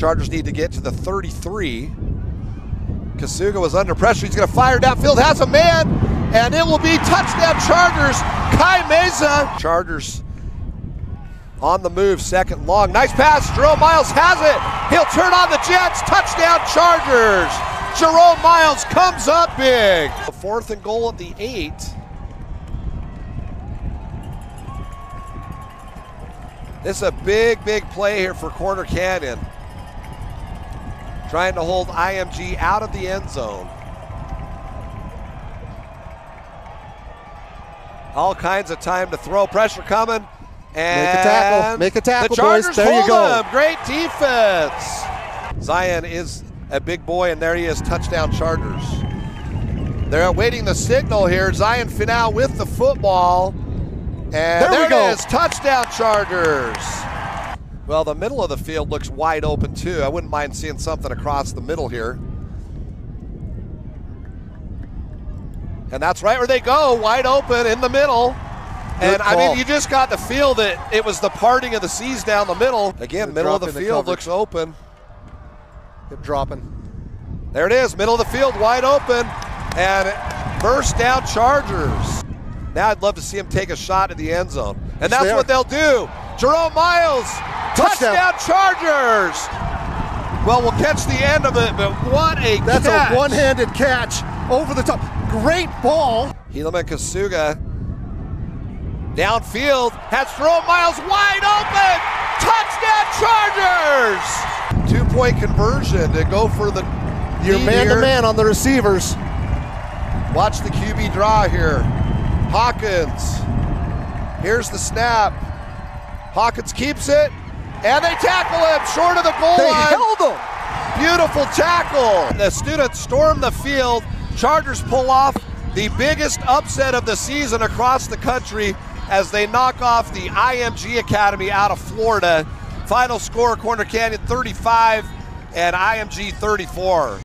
Chargers need to get to the 33. Casuga was under pressure. He's going to fire downfield, has a man, and it will be touchdown Chargers. Kai Meza. Chargers on the move, second long. Nice pass. Jerome Myles has it. He'll turn on the Jets. Touchdown Chargers. Jerome Myles comes up big. The Fourth and goal at the eight. This is a big, big play here for Corner Canyon. Trying to hold IMG out of the end zone. All kinds of time to throw. Pressure coming. And Make a tackle. Make a tackle, the Chargers boys. There you hold go. him. Great defense. Zion is a big boy, and there he is. Touchdown Chargers. They're awaiting the signal here. Zion Final with the football. And there, we it go. is. Touchdown Chargers. Well, the middle of the field looks wide open too. I wouldn't mind seeing something across the middle here. And that's right where they go, wide open in the middle. and Good I mean, you just got the feel that it was the parting of the seas down the middle. Again, Good middle of the in the field looks open. Hip dropping. There it is, middle of the field, wide open, and first down Chargers. Now I'd love to see him take a shot at the end zone, and that's what they'll do. Jerome Myles, Touchdown. touchdown, Chargers. Well, we'll catch the end of it, but what a That's catch. a one-handed catch over the top. Great ball. Helaman Casuga downfield has Jerome Myles wide open. Touchdown Chargers! Two-point conversion to go for the You're lead man here. to man on the receivers. Watch the QB draw here. Hawkins. Here's the snap. Hawkins keeps it, and they tackle him short of the goal They line. held him. Beautiful tackle. The students storm the field. Chargers pull off the biggest upset of the season across the country as they knock off the IMG Academy out of Florida. Final score Corner Canyon 35 and IMG 34.